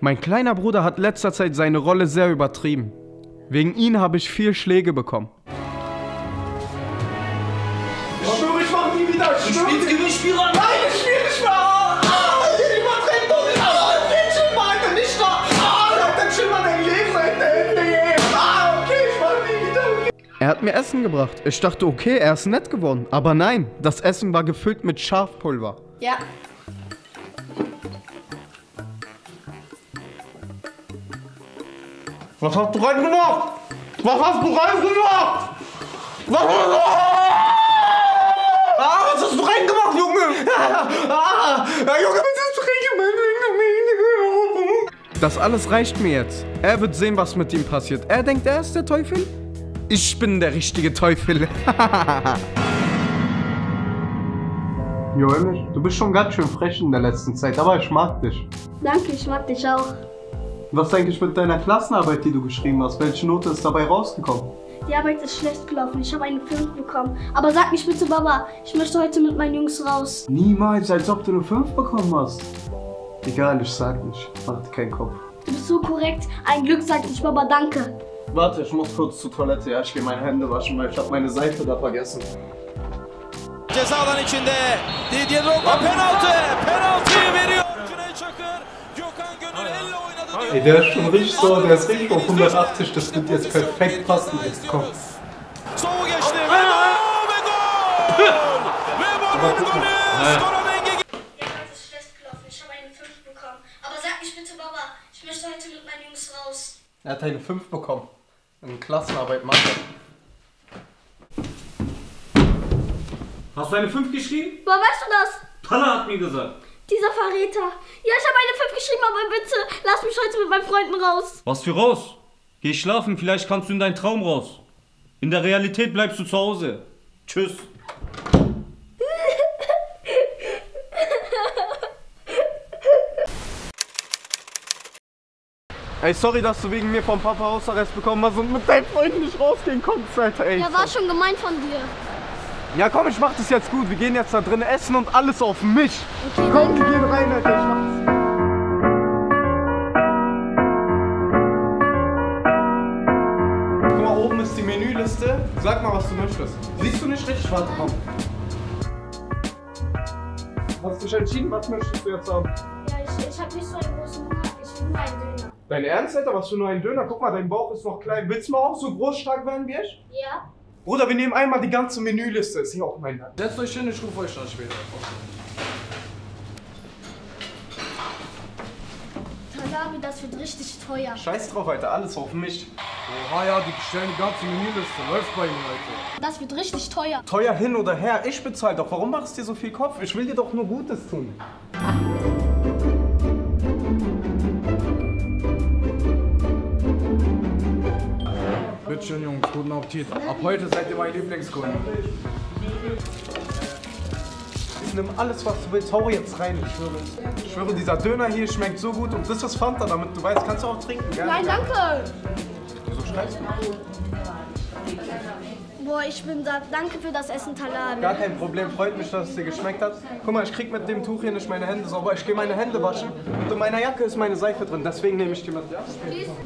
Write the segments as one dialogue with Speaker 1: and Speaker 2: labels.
Speaker 1: Mein kleiner Bruder hat letzter Zeit seine Rolle sehr übertrieben. Wegen ihn habe ich viel Schläge bekommen.
Speaker 2: Ich schwöre, ich mach nie wieder. Ich schwöre.
Speaker 3: Spielst Gewinnspiel an?
Speaker 2: Nein, ich spiele nicht mehr. Ah, ah, übertreib doch nicht. Ah, den chill mal, Alter, nicht da. Ah, Alter, chill mal dein Leben, Alter. Nee. Ah, okay, ich mach nie wieder. Okay.
Speaker 1: Er hat mir Essen gebracht. Ich dachte, okay, er ist nett geworden. Aber nein, das Essen war gefüllt mit Schafpulver.
Speaker 4: Ja.
Speaker 2: Was hast du reingemacht? Was hast du reingemacht? Was hast du... Ah, was hast du reingemacht, Junge? Ah, ah, Junge, was hast du reingemacht?
Speaker 1: Das alles reicht mir jetzt. Er wird sehen, was mit ihm passiert. Er denkt, er ist der Teufel. Ich bin der richtige Teufel. Jo, du bist schon ganz schön frech in der letzten Zeit, aber ich mag dich.
Speaker 4: Danke, ich mag dich auch.
Speaker 1: Was denke ich mit deiner Klassenarbeit, die du geschrieben hast? Welche Note ist dabei rausgekommen?
Speaker 4: Die Arbeit ist schlecht gelaufen. Ich habe eine 5 bekommen. Aber sag nicht bitte, Baba, ich möchte heute mit meinen Jungs raus.
Speaker 1: Niemals, als ob du eine 5 bekommen hast. Egal, ich sag nicht. Mach dir keinen Kopf.
Speaker 4: Du bist so korrekt. Ein Glück sag ich, Baba, danke.
Speaker 1: Warte, ich muss kurz zur Toilette. Ja, ich gehe meine Hände waschen, weil ich habe meine Seife da vergessen.
Speaker 3: Ceza alan içinde Didier Drogba penaltı. Penaltıyı veriyor. Cüneyt Çakır.
Speaker 1: Ey, der ist schon richtig so, der ist richtig auf 180, das wird jetzt perfekt passen. Jetzt komm.
Speaker 3: Soğu geçti. Ve gol! Ve gol! Ve Bob'un golü. Skora denge
Speaker 4: Die Arbeit ist schlecht gelaufen. Ich habe eine 5 bekommen. Aber sag nicht bitte, Baba, ich möchte heute mit meinen Jungs raus.
Speaker 1: Er hat eine 5 bekommen. In Klassenarbeit Mathe.
Speaker 5: Hast du eine 5 geschrieben?
Speaker 4: Woher weißt du das?
Speaker 5: Palla hat mir gesagt.
Speaker 4: Dieser Verräter. Ja, ich habe eine 5 geschrieben, aber bitte, lass mich heute mit meinen Freunden raus.
Speaker 5: Was für raus? Geh schlafen, vielleicht kannst du in deinen Traum raus. In der Realität bleibst du zu Hause. Tschüss.
Speaker 1: Ey, sorry, dass du wegen mir vom Papa Hausarrest bekommen hast und mit deinen Freunden nicht rausgehen konntest, Alter, ey.
Speaker 4: Ja, war schon gemein von dir.
Speaker 1: Ja, komm, ich mach das jetzt gut. Wir gehen jetzt da drin essen und alles auf mich.
Speaker 4: Okay,
Speaker 1: Komm, wir gehen rein, Alter. Ich mach das. Guck mal, oben ist die Menüliste. Sag mal, was du möchtest. Siehst du nicht richtig? Warte, komm. Hast du dich entschieden? Was möchtest du jetzt haben?
Speaker 4: Ja, ich, ich habe nicht so einen großen Hunger. Ich will nur einen Döner.
Speaker 1: Dein Ernst, Alter? Was für nur ein Döner? Guck mal, dein Bauch ist noch klein. Willst du mal auch so groß stark werden wie ich?
Speaker 4: Ja?
Speaker 1: Bruder, wir nehmen einmal die ganze Menüliste. Ist hier auch mein Land.
Speaker 2: Setzt euch hin, ich rufe euch dann später.
Speaker 4: Talabi, das wird richtig teuer.
Speaker 1: Scheiß drauf, Alter. Alles auf mich.
Speaker 2: Oha, ja, die bestellen die ganze Menüliste. Läuft bei ihnen, Alter.
Speaker 4: Das wird richtig teuer.
Speaker 1: Teuer hin oder her, ich bezahl doch. Warum machst du dir so viel Kopf? Ich will dir doch nur Gutes tun.
Speaker 2: Bitteschön, Jungs, guten Appetit. Ab heute seid ihr mein Lieblingskunde.
Speaker 1: Ich nimm alles, was du willst. Hau jetzt rein, ich schwöre es. Ich schwöre, dieser Döner hier schmeckt so gut und das ist Fanta, damit du weißt, kannst du auch trinken. Gerne,
Speaker 4: Nein, danke.
Speaker 1: Wieso schreist du?
Speaker 4: Boah, ich bin da. Danke für das Essen, Talabi.
Speaker 1: Gar kein Problem, freut mich, dass es dir geschmeckt hat. Guck mal, ich krieg mit dem Tuch hier nicht meine Hände sauber. Ich gehe meine Hände waschen und in meiner Jacke ist meine Seife drin. Deswegen nehme ich die mit. Ja?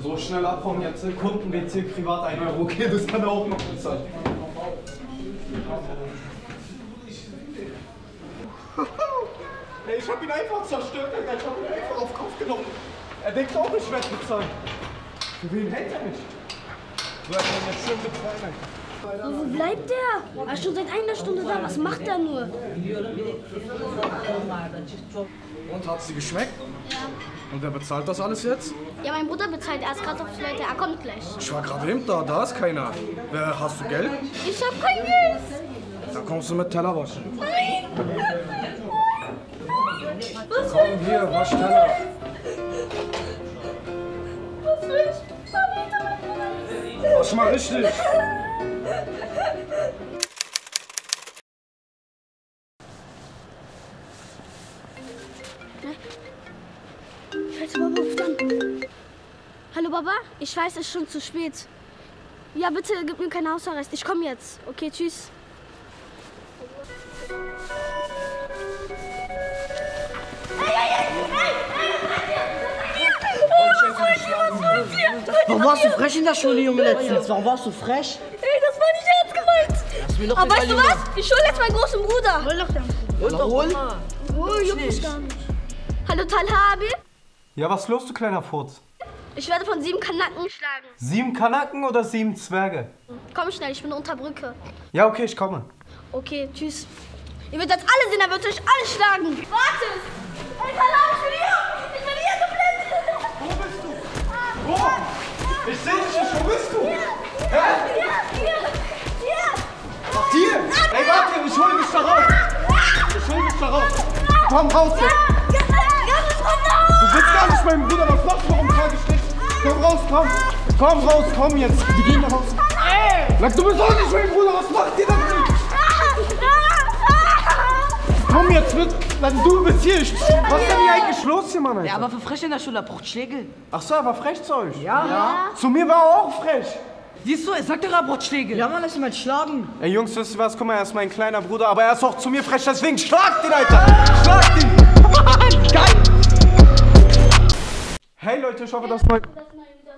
Speaker 1: So schnell abhauen jetzt. Kunden-WC privat 1 Euro. Okay, das kann er auch noch bezahlen. Ey, ich hab ihn einfach zerstört, Alter. Ich hab ihn einfach auf Kopf genommen. Er denkt auch, ich werde bezahlen. Für wen hält er mich? So, er kann jetzt schön bezahlen,
Speaker 4: wo bleibt der? Er ist schon seit einer Stunde da. Was macht er nur?
Speaker 2: Und hat's dir geschmeckt?
Speaker 4: Ja.
Speaker 2: Und wer bezahlt das alles jetzt?
Speaker 4: Ja, mein Bruder bezahlt. Er ist gerade auf Toilette. Er kommt gleich.
Speaker 2: Ich war gerade eben da, da ist keiner. Wer, hast du Geld?
Speaker 4: Ich hab kein Geld.
Speaker 2: Da kommst du mit Teller waschen.
Speaker 4: Nein. Was
Speaker 2: Komm hier, wasch Teller.
Speaker 4: Was will ich?
Speaker 2: Wasch mal richtig.
Speaker 4: Scheiße, Baba ruft an. Hallo Baba, ich weiß, es ist schon zu spät. Ja, bitte gib mir keinen Hausarrest. Ich komme jetzt. Okay, tschüss.
Speaker 6: Warum warst du frech in der Schule, Junge, letztens? Warum warst du frech?
Speaker 4: Ey,
Speaker 6: mir doch
Speaker 4: Aber
Speaker 6: egal,
Speaker 4: weißt du was? Ich hole jetzt meinen großen Bruder. Hol doch
Speaker 6: Hol doch hol.
Speaker 4: Oh, juckt mich gar nicht. Hallo Talhabi.
Speaker 1: Ja, was los, du kleiner Furz?
Speaker 4: Ich werde von sieben Kanaken geschlagen.
Speaker 1: Sieben Kanaken oder sieben Zwerge?
Speaker 4: Komm schnell, ich bin unter Brücke.
Speaker 1: Ja, okay, ich komme.
Speaker 4: Okay, tschüss. Ihr werdet jetzt alle sehen, er wird euch alle schlagen. Warte! Ey, Talhabi, ich bin hier! Ich bin hier geblendet!
Speaker 1: Wo bist du? Wo? Ich sehe dich nicht, wo bist du?
Speaker 4: Hier,
Speaker 1: Ey, warte, ich hol dich da raus! Ich hol dich da raus! Komm raus jetzt! Du bist gar nicht mein Bruder, was machst du? Warum trage ich dich? Komm raus, komm! Komm raus, komm jetzt! Wir gehen nach Hause. Sag, du bist auch nicht mein Bruder, was macht ihr denn? Komm jetzt mit! Sag, du bist hier! Ich, was ist denn hier eigentlich los hier, Mann? Alter?
Speaker 6: Ja, aber für frech in der Schule, er braucht Schläge.
Speaker 1: Ach so, er war frech zu euch?
Speaker 6: Ja.
Speaker 1: Zu mir war er auch frech!
Speaker 6: Siehst du, er sagt doch, er braucht Schläge. Ja, Mann, lass ihn mal schlagen.
Speaker 1: Ey Jungs, wisst ihr was? Guck mal, er ist mein kleiner Bruder, aber er ist auch zu mir frech, deswegen schlagt ihn, Alter! Schlagt ihn! Geil! Hey Leute, ich hoffe, das neu...
Speaker 4: Das neue Video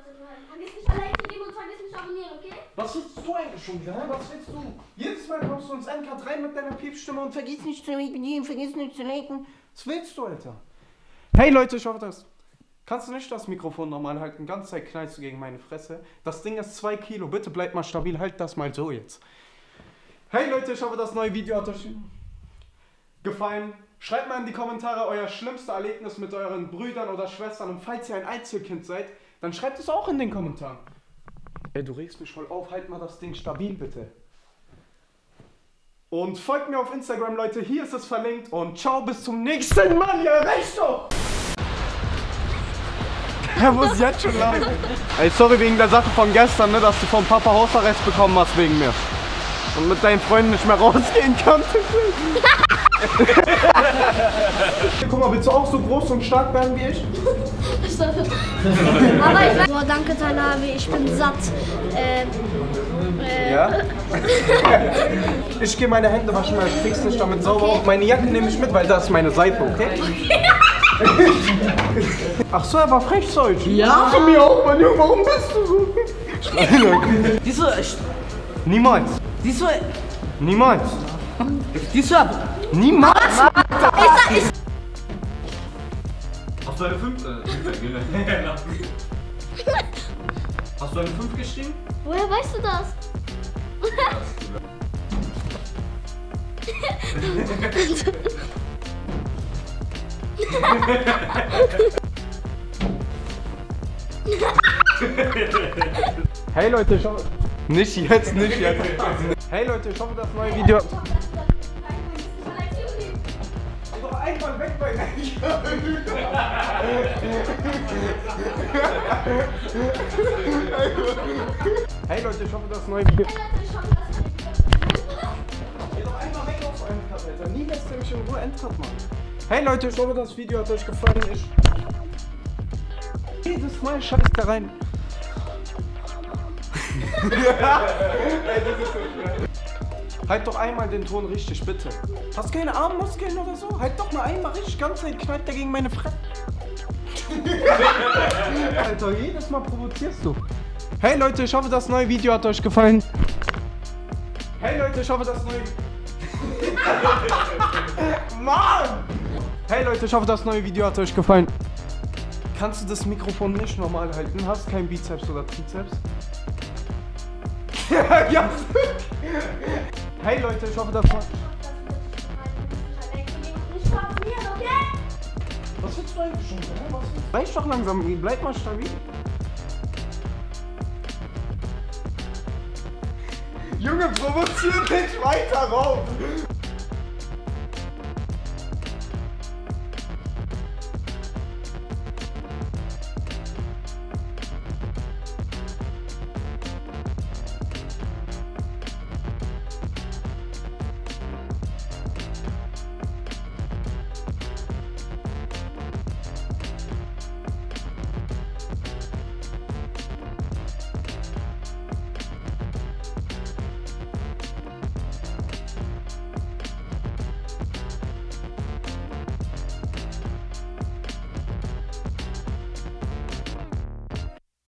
Speaker 4: Vergiss nicht, allein zu geben und vergiss nicht abonnieren, okay?
Speaker 1: Was willst du eigentlich schon wieder? hä? Was willst du? Jedes Mal kommst du ins NK3 mit deiner Piepstimme und vergiss nicht zu liken, vergiss nicht zu liken. Was willst du, Alter? Hey Leute, ich hoffe, das... Kannst du nicht das Mikrofon normal halten? Ganz Zeit knallst du gegen meine Fresse. Das Ding ist 2 Kilo. Bitte bleib mal stabil. Halt das mal so jetzt. Hey Leute, ich hoffe, das neue Video hat euch gefallen. Schreibt mal in die Kommentare euer schlimmstes Erlebnis mit euren Brüdern oder Schwestern. Und falls ihr ein Einzelkind seid, dann schreibt es auch in den Kommentaren. Ey, du regst mich voll auf. Halt mal das Ding stabil, bitte. Und folgt mir auf Instagram, Leute. Hier ist es verlinkt. Und ciao, bis zum nächsten Mal. Reicht doch! Er muss jetzt schon lachen. Ey, sorry wegen der Sache von gestern, ne, dass du vom Papa Hausarrest bekommen hast wegen mir. Und mit deinen Freunden nicht mehr rausgehen kannst. Guck mal, willst du auch so groß und stark werden wie ich?
Speaker 4: Aber ich Boah, danke Talabi, ich bin satt. Äh,
Speaker 1: Ja. Ich gehe meine Hände waschen, weil ich krieg's nicht damit sauber. Und meine Jacke nehme ich mit, weil das ist meine Seife, okay? Ach so, er war frech zu euch.
Speaker 6: Ja.
Speaker 1: Zu mir auch, Mann. Junge, warum bist du so?
Speaker 6: Siehst du, ich,
Speaker 1: Niemals.
Speaker 6: du,
Speaker 1: Niemals.
Speaker 6: siehst du,
Speaker 1: Niemals.
Speaker 5: Hast du eine 5? Hast du eine 5 geschrieben?
Speaker 4: woher weißt du das?
Speaker 1: Hey Leute, schau. Nicht jetzt, nicht jetzt. Hey Leute, ich hoffe, das neue Video. Doch einmal weg bei Hey Leute, ich hoffe, das neue Video. Geh doch einmal weg aus Endcut, Alter. Nie lässt ihr mich in Ruhe Endcut machen. Hey Leute, ich hoffe, das Video hat euch gefallen. Ich. Jedes Mal scheißt da rein. Halt doch einmal den Ton richtig, bitte. Hast keine Armmuskeln oder so? Halt doch mal einmal richtig, ganz Zeit knallt gegen meine Fresse. Alter, jedes Mal provozierst du. Hey Leute, ich hoffe, das neue Video hat euch gefallen. Hey Leute, ich hoffe, das neue... Mann! Hey Leute, ich hoffe, das neue Video hat euch gefallen. Kannst du das Mikrofon nicht normal halten? Hast kein Bizeps oder Trizeps? ja. Hey Leute, ich hoffe, das war... Was willst du eigentlich schon? Reicht doch langsam, bleib mal stabil. Junge, provoziert nicht weiter rauf!